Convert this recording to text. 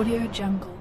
Audio Jungle.